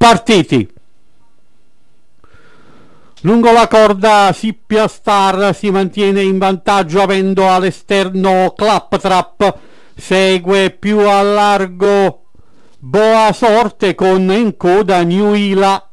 partiti. Lungo la corda Sippia Star si mantiene in vantaggio avendo all'esterno Claptrap, segue più a largo Boa Sorte con in coda New Ila.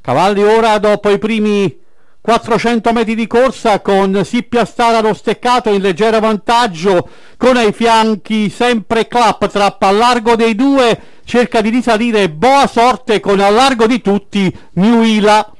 Cavalli ora dopo i primi 400 metri di corsa con Sippia Star allo steccato in leggero vantaggio con ai fianchi sempre Claptrap a largo dei due cerca di risalire Boa Sorte con a largo di tutti New Ila.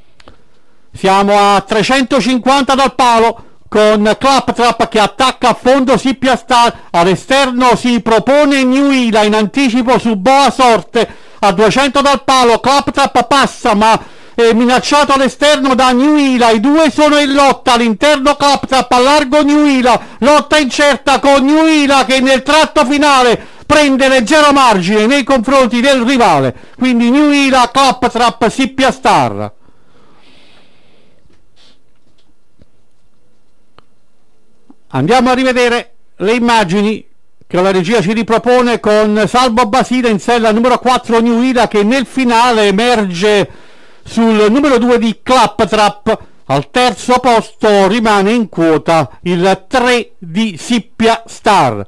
Siamo a 350 dal palo con Claptrap che attacca a fondo Sippia Star all'esterno si propone New Ila in anticipo su Boa Sorte a 200 dal palo Claptrap passa ma è minacciato all'esterno da New Ila. I due sono in lotta. All'interno Claptrap a largo New Ila. Lotta incerta con New Ila che nel tratto finale prende leggero margine nei confronti del rivale. Quindi New Ila Claptrap Sippia Star. Andiamo a rivedere le immagini che la regia ci ripropone con Salvo Basile in sella numero 4 New Ida che nel finale emerge sul numero 2 di Claptrap. Al terzo posto rimane in quota il 3 di Sippia Star.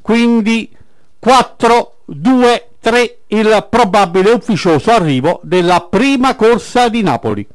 Quindi 4, 2, 3 il probabile ufficioso arrivo della prima corsa di Napoli.